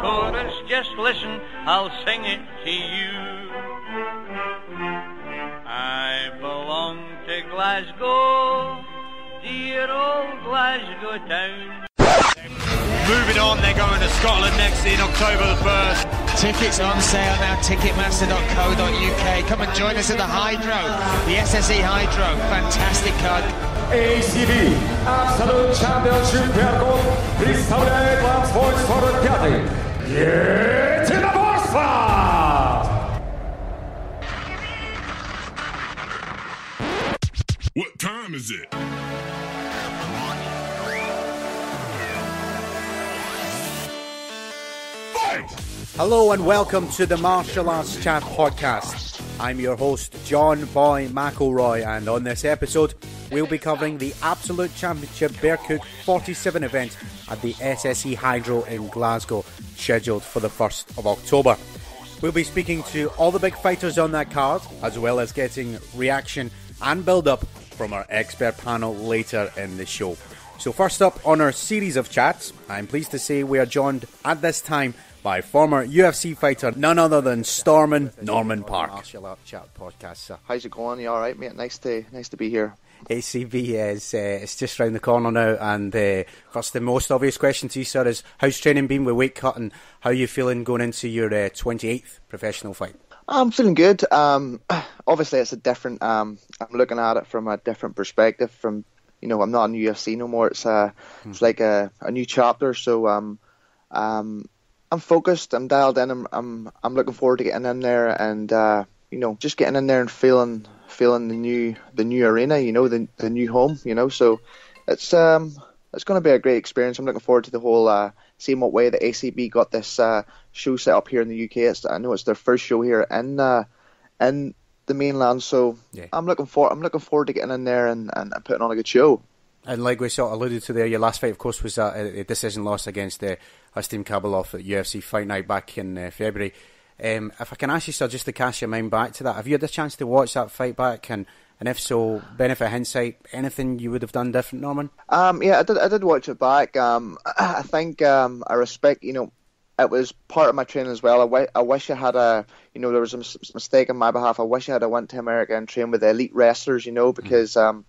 chorus, just listen, I'll sing it to you. I belong to Glasgow, dear old Glasgow town. Moving on, they're going to Scotland next in October the 1st. Tickets on sale now, ticketmaster.co.uk. Come and join us at the Hydro, the SSE Hydro. Fantastic card. ACB Absolute Championship Biathlon представляет вам свой 45-й It's in the Borsa! What time is it? Fight! Hello and welcome to the Martial Arts Chat podcast. I'm your host, John Boy McElroy, and on this episode, we'll be covering the Absolute Championship Berkut 47 event at the SSE Hydro in Glasgow, scheduled for the 1st of October. We'll be speaking to all the big fighters on that card, as well as getting reaction and build up from our expert panel later in the show. So, first up on our series of chats, I'm pleased to say we are joined at this time by former UFC fighter, none other than Stormin Norman Parke. Martial Art Chat podcast. So how's it going? You all right, mate? Nice to nice to be here. ACB is uh, it's just round the corner now, and uh, first the most obvious question to you, sir, is how's training been with weight cut, and how are you feeling going into your uh, 28th professional fight? I'm feeling good. Um, obviously, it's a different. Um, I'm looking at it from a different perspective. From you know, I'm not in UFC no more. It's uh, it's like a, a new chapter. So um, um, I'm focused. I'm dialed in. I'm I'm I'm looking forward to getting in there and uh, you know, just getting in there and feeling feeling the new the new arena. You know, the the new home. You know, so it's um it's going to be a great experience. I'm looking forward to the whole uh, seeing what way the ACB got this uh, show set up here in the UK. It's, I know it's their first show here in uh, in the mainland, so Yeah. I'm looking for I'm looking forward to getting in there and, and, and putting on a good show. And like we sort of alluded to there, your last fight, of course, was a, a decision loss against uh, Rustam Khabilov at UFC Fight Night back in uh, February. Um, if I can ask you, sir, just to cast your mind back to that, have you had a chance to watch that fight back? And, and if so, benefit hindsight, anything you would have done different, Norman? Um, yeah, I did. I did watch it back. Um, I think um, I respect. You know, it was part of my training as well. I, I wish I had a. You know, there was a mis- mistake on my behalf. I wish I had a went to America and trained with the elite wrestlers. You know, because um,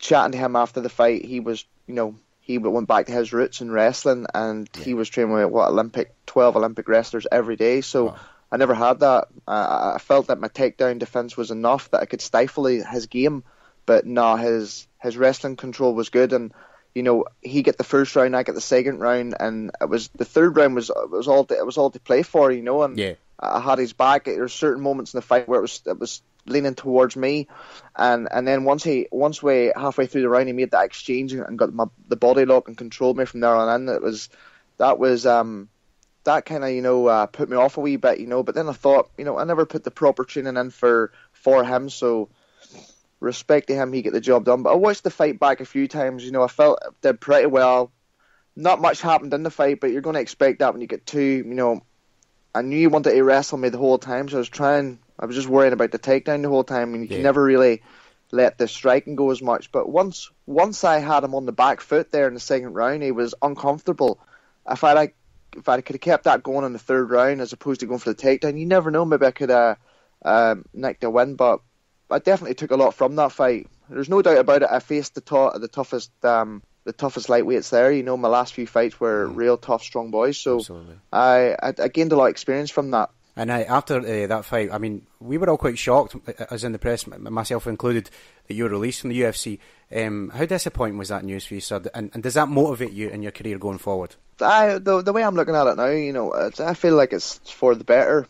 chatting to him after the fight, he was. You know, he went back to his roots in wrestling, and he was training with what Olympic, twelve Olympic wrestlers every day. So. I never had that. Uh, I felt that my takedown defense was enough that I could stifle his game, but no, his his wrestling control was good, and you know he get the first round, I get the second round, and it was the third round was it was all to, it was all to play for, you know, and Yeah. I had his back. There were certain moments in the fight where it was it was leaning towards me, and and then once he once we halfway through the round he made that exchange and got my the body lock and controlled me from there on in. It was that was um that kind of you know uh, put me off a wee bit, you know. But then I thought, you know, I never put the proper training in for for him, so respect to him, he get the job done. But I watched the fight back a few times, you know. I felt did pretty well. Not much happened in the fight, but you're going to expect that when you get two, you know. I knew you wanted to wrestle me the whole time, so I was trying. I was just worrying about the takedown the whole time, and you Yeah. can never really let the striking go as much. But once once I had him on the back foot there in the second round, he was uncomfortable. If I like, if I could have kept that going in the third round as opposed to going for the takedown, you never know. Maybe I could have um, nicked a win, but I definitely took a lot from that fight. There's no doubt about it. I faced the to- the toughest um, the toughest lightweights there. You know, my last few fights were real tough, strong boys. So I, I I gained a lot of experience from that. And I, after uh, that fight, I mean, we were all quite shocked, uh, as in the press, myself included, that you were released from the UFC. Um, how disappointing was that news for you, sir? And, and does that motivate you in your career going forward? I the the way I'm looking at it now, you know, it's, I feel like it's for the better.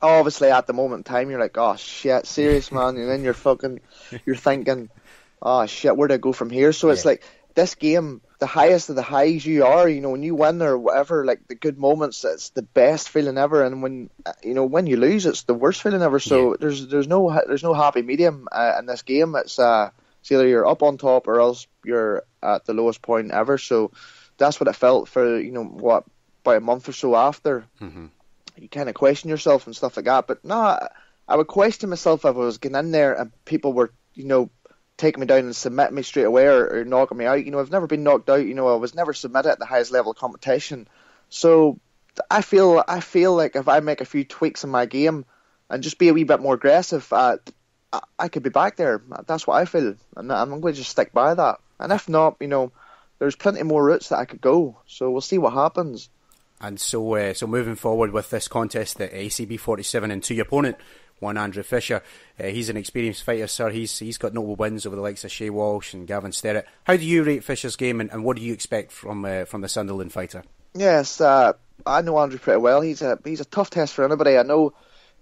Obviously, at the moment in time, you're like, oh shit, serious man, and then you're fucking, you're thinking, oh shit, where do I go from here? So it's like this game, the highest of the highs you are, you know, when you win or whatever, like the good moments, it's the best feeling ever, and when uh, you know when you lose, it's the worst feeling ever. So Yeah. there's there's no there's no happy medium uh, in this game. It's uh, it's either you're up on top or else you're at the lowest point ever. So that's what it felt for you know what by a month or so after. Mhm. You kind of question yourself and stuff like that. But no, I, I would question myself if I was getting in there and people were you know taking me down and submit me straight away or, or knocking me out. You know, I've never been knocked out. You know, I was never submitted at the highest level of competition. So I feel I feel like if I make a few tweaks in my game and just be a wee bit more aggressive, uh, I, I could be back there. That's what I feel, and I'm going to just stick by that. And if not, you know, there's plenty more routes that I could go. So we'll see what happens. And so, uh, so moving forward with this contest, the ACB 47, and your opponent, one Andrew Fisher. Uh, he's an experienced fighter, sir. He's he's got notable wins over the likes of Shay Walsh and Gavin Sterrett. How do you rate Fisher's game, and, and what do you expect from uh, from the Sunderland fighter? Yes, uh, I know Andrew pretty well. He's a he's a tough test for anybody. I know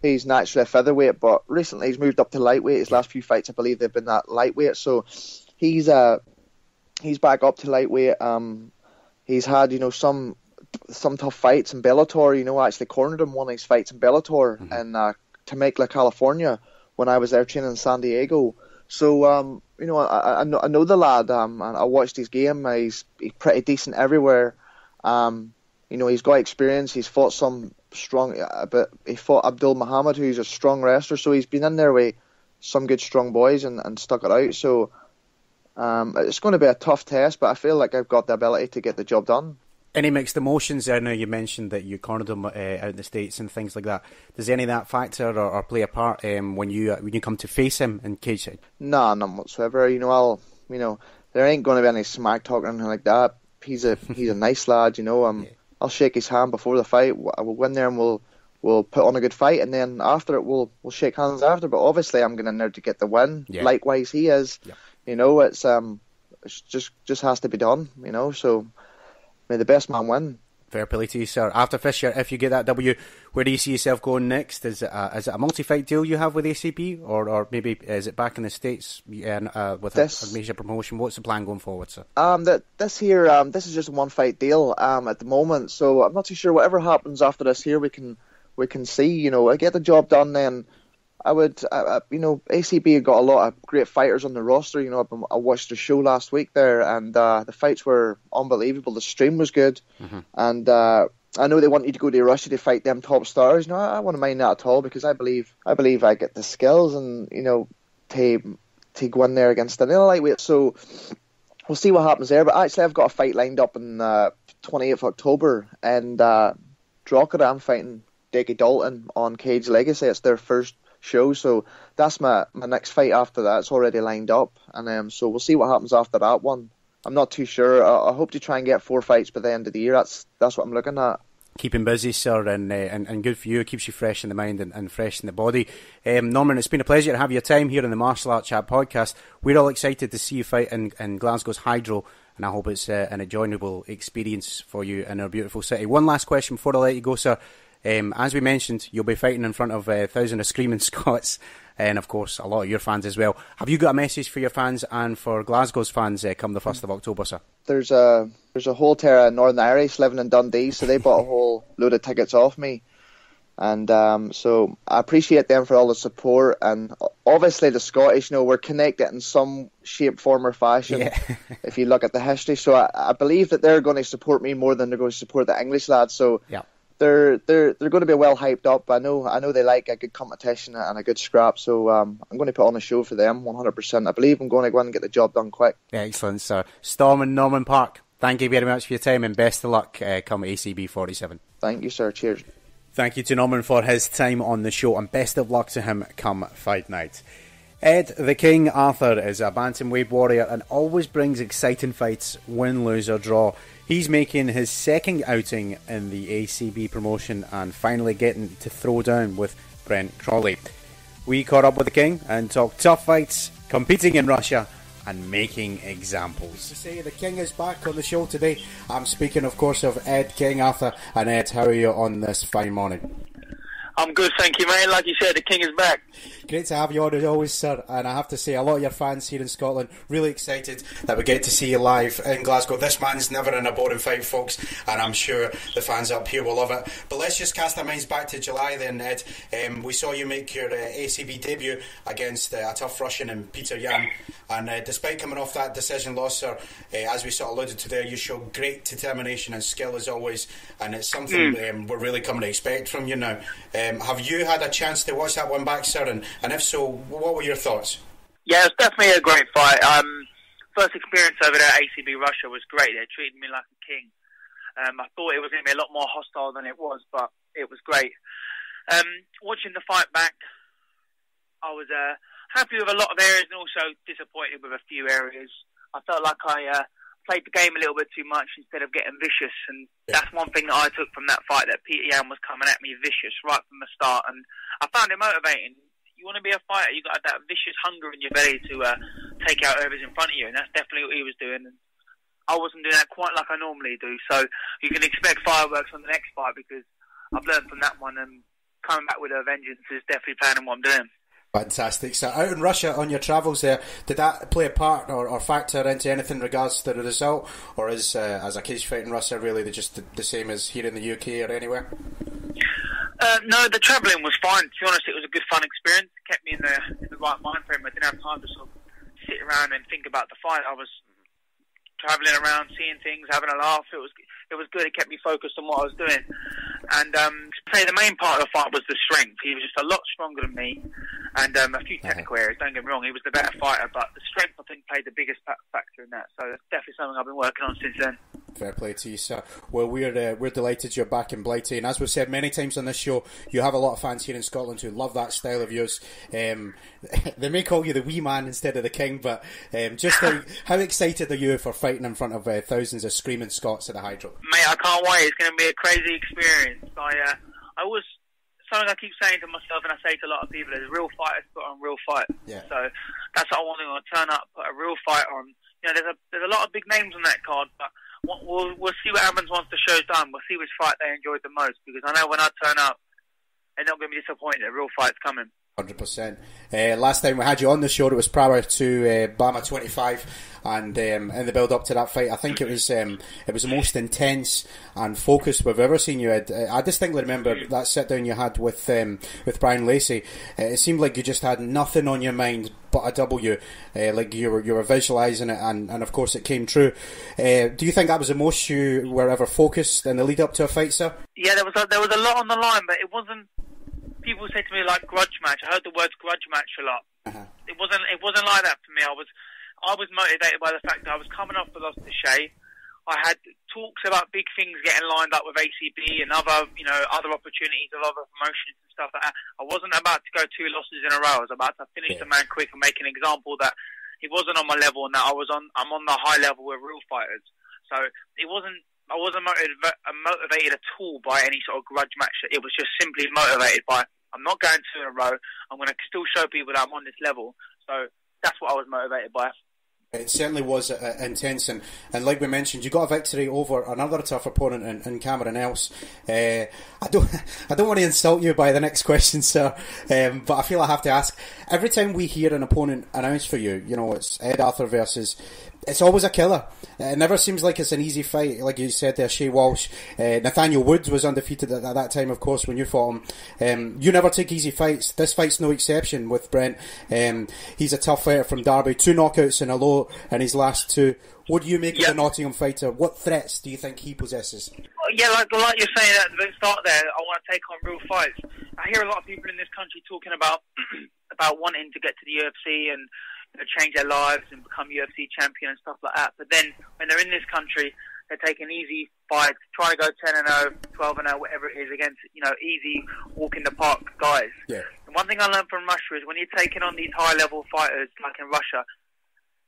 he's naturally a featherweight, but recently he's moved up to lightweight. His last few fights, I believe, they've been that lightweight. So he's uh he's back up to lightweight. Um, he's had you know some some tough fights in Bellator. You know, I actually cornered him one of his fights in Bellator mm-hmm. in uh, Temecula, California, when I was there training in San Diego. So um, you know, I, I, know, I know the lad. Um, and I watched his game. He's he's pretty decent everywhere. Um, you know, he's got experience. He's fought some strong, uh, but he fought Abdul Muhammad, who's a strong wrestler. So he's been in there with some good strong boys and, and stuck it out. So um, it's going to be a tough test, but I feel like I've got the ability to get the job done. Any mixed emotions? I know you mentioned that you cornered him uh, out in the states and things like that. Does any of that factor or, or play a part um, when you uh, when you come to face him in cage side? Nah, none whatsoever. You know, I'll you know there ain't going to be any smack talk or anything like that. He's a he's a nice lad. You know, um, yeah. I'll shake his hand before the fight. I will win there and we'll we'll put on a good fight, and then after it we'll we'll shake hands after. But obviously, I'm going in there to get the win. Yeah. Likewise, he is. Yeah. You know, it's um, it's just just has to be done. You know, so may the best man win. Fair play to you, sir. After Fisher, if you get that W, where do you see yourself going next? Is it a, is it a multi-fight deal you have with ACB, or, or maybe is it back in the states and uh, with this, a, a, major promotion? What's the plan going forward, sir? Um, that this here, um, this is just a one-fight deal um, at the moment, so I'm not too sure. Whatever happens after this here, we can we can see. You know, I get the job done then I would, uh, you know, ACB have got a lot of great fighters on the roster. You know, I watched the show last week there, and uh, the fights were unbelievable. The stream was good, mm-hmm. and uh, I know they want you to go to Russia to fight them top stars. No, I, I wouldn't mind that at all because I believe, I believe I get the skills, and you know, to to go in there against another lightweight. So we'll see what happens there. But actually, I've got a fight lined up in uh, 28th October, and uh, Drogheda, I'm fighting Dickie Dalton on Cage Legacy. It's their first show. So that's my, my next fight after that. It's already lined up, and um, so we'll see what happens after that one. I'm not too sure. I, I, hope to try and get four fights by the end of the year. That's that's what I'm looking at. Keeping busy, sir, and, uh, and and good for you. It keeps you fresh in the mind and, and fresh in the body. Um, Norman, it's been a pleasure to have your time here on the Martial Arts Chat podcast. We're all excited to see you fight in, in Glasgow's Hydro, and I hope it's uh, an enjoyable experience for you in our beautiful city. One last question before I let you go, sir. Um, as we mentioned, you'll be fighting in front of a uh, thousand of screaming Scots, and of course a lot of your fans as well. Have you got a message for your fans and for Glasgow's fans uh, come the first of October, sir? There's a there's a whole terra of Northern Irish living in Dundee, so they bought a whole load of tickets off me, and um, so I appreciate them for all the support. And obviously the Scottish, you know, we're connected in some shape, form, or fashion. Yeah. if you look at the history, so I, I, believe that they're going to support me more than they're going to support the English lads. So yeah they're they're they're going to be well hyped up. I know I know they like a good competition and a good scrap, so um, I'm going to put on a show for them 100%. I believe I'm going to go and get the job done quick. Excellent, sir. Stormin Norman Parke, thank you very much for your time and best of luck uh, come ACB 47. Thank you, sir. Cheers. Thank you to Norman for his time on the show and best of luck to him come fight night. Ed the King Arthur is a bantamweight warrior and always brings exciting fights, win, lose, or draw. He's making his second outing in the ACB promotion and finally getting to throw down with Brent Crawley. We caught up with the King and talked tough fights, competing in Russia, and making examples. To say the King is back on the show today. I'm speaking, of course, of Ed King Arthur. And Ed, how are you on this fine morning? I'm good, thank you, man. Like you said, the King is back. Great to have you on as always, sir. And I have to say, a lot of your fans here in Scotland really excited that we get to see you live in Glasgow. This man's never in a boring fight, folks, and I'm sure the fans up here will love it. But let's just cast our minds back to July then, Ed. Um, we saw you make your uh, ACB debut against uh, a tough Russian in Peter Yan. And uh, despite coming off that decision loss, sir, uh, as we sort of alluded to there, you show great determination and skill as always. And it's something mm. um, we're really coming to expect from you now. Um, have you had a chance to watch that one back, sir? And and if so, what were your thoughts? Yeah, it was definitely a great fight. Um, first experience over there at ACB Russia was great. They treated me like a king. Um, I thought it was going to be a lot more hostile than it was, but it was great. Um, watching the fight back, I was uh, happy with a lot of areas and also disappointed with a few areas. I felt like I uh, played the game a little bit too much instead of getting vicious, and that's one thing that I took from that fight. That Peter Yan was coming at me vicious right from the start, and I found it motivating. You want to be a fighter, you got that vicious hunger in your belly to uh, take out whoever's in front of you, and that's definitely what he was doing. And I wasn't doing that quite like I normally do, so you can expect fireworks on the next fight because I've learned from that one, and coming back with a vengeance is definitely planning what I'm doing. Fantastic. So, out in Russia on your travels there, did that play a part or, or factor into anything in regards to the result, or is uh, as a cage fight in Russia really just the, the, same as here in the UK or anywhere? Uh, no, the travelling was fine. To be honest, it was a good fun experience. It kept me in the in the right mind frame. I didn't have time to sort of sit around and think about the fight. I was travelling around, seeing things, having a laugh. It was it was good. It kept me focused on what I was doing. And um, say the main part of the fight was the strength. He was just a lot stronger than me, and um, a few technical areas. Don't get me wrong, he was the better fighter, but the strength I think played the biggest factor in that. So that's definitely something I've been working on since then. Fair play to you, sir. Well, we're uh, we're delighted you're back in Blighty, and as we've said many times on this show, you have a lot of fans here in Scotland who love that style of yours. Um, they may call you the wee man instead of the king, but um, just how, how, excited are you for fighting in front of uh, thousands of screaming Scots at the Hydro? Mate, I can't wait. It's going to be a crazy experience. I uh, I was something I keep saying to myself, and I say to a lot of people: is real fighters put on real fight. Yeah. So that's what I want to turn up, put a real fight on. You know, there's a there's a lot of big names on that card, but we'll we'll see what happens once the show's done. We'll see which fight they enjoyed the most because I know when I turn up, they're not going to be disappointed. A real fight's coming. Hundred uh, percent. Last time we had you on the show, it was prior to uh, BAMMA 25, and um, in the build up to that fight, I think it was um, it was the most intense and focused we've ever seen you. Ed. I distinctly remember that sit down you had with um, with Bryan Lacey. Uh, it seemed like you just had nothing on your mind but a W, uh, like you were you were visualising it, and, and of course it came true. Uh, do you think that was the most you were ever focused in the lead up to a fight, sir? Yeah, there was a, there was a lot on the line, but it wasn't people say to me like grudge match. I heard the words grudge match a lot. Uh-huh. It wasn't. It wasn't like that for me. I was. I was motivated by the fact that I was coming off the loss to Shay. I had talks about big things getting lined up with ACB and other, you know, other opportunities of other promotions and stuff like that. I wasn't about to go two losses in a row. I was about to finish yeah. the man quick and make an example that he wasn't on my level and that I was on. I'm on the high level with real fighters. So it wasn't I wasn't motivated, motivated at all by any sort of grudge match. It was just simply motivated by I'm not going two in a row. I'm going to still show people that I'm on this level. So that's what I was motivated by. It certainly was uh, intense, and, and like we mentioned, you got a victory over another tough opponent in, in Cameron Else. Uh, I don't, I don't want to insult you by the next question, sir, um, but I feel I have to ask. Every time we hear an opponent announced for you, you know, it's Ed Arthur versus it's always a killer. It never seems like it's an easy fight. Like you said there, Shay Walsh, uh, Nathaniel Woods was undefeated at, at, that time, of course, when you fought him. Um, you never take easy fights. This fight's no exception with Brent. Um, he's a tough fighter from Derby. Two knockouts in a low in his last two. What do you make yep. of the Nottingham fighter? What threats do you think he possesses? Yeah, like, like you're saying at the start there, I want to take on real fights. I hear a lot of people in this country talking about about wanting to get to the UFC and you know, change their lives and become UFC champion and stuff like that. But then when they're in this country, they're taking easy fights, trying to go 10 and 0, 12 and 0, whatever it is, against you know easy walk in the park guys. Yeah. And one thing I learned from Russia is when you're taking on these high level fighters, like in Russia,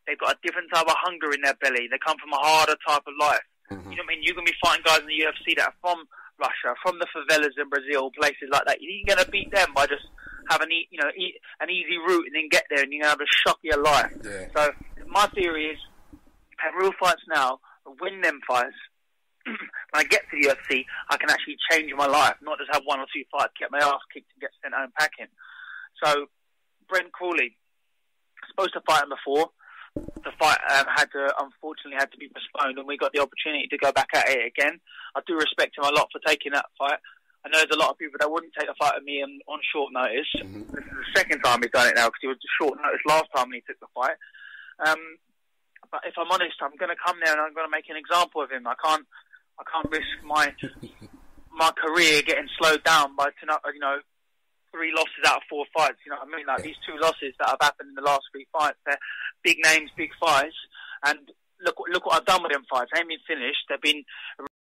they've got a different type of hunger in their belly. They come from a harder type of life. Mm-hmm. You know what I mean? You're gonna be fighting guys in the UFC that are from Russia, from the favelas in Brazil, places like that. You ain't gonna beat them by just have an e- you know e- an easy route and then get there and you're gonna have a shock of your life. Yeah. So my theory is have real fights now, win them fights. when I get to the UFC, I can actually change my life, not just have one or two fights, get my ass kicked and get sent home packing. So Brent Crawley, supposed to fight him before. The fight um, had to, unfortunately, had to be postponed, and we got the opportunity to go back at it again. I do respect him a lot for taking that fight. I know there's a lot of people that wouldn't take a fight with me on, on short notice. Mm-hmm. This is the second time he's done it now because he was short notice last time when he took the fight. Um, but if I'm honest, I'm going to come there and I'm going to make an example of him. I can't, I can't risk my my career getting slowed down by tonight. you know three losses out of four fights. You know what I mean? Like these two losses that have happened in the last three fights, they're big names, big fights, and look look what I've done with them fights. They ain't been finished. They've been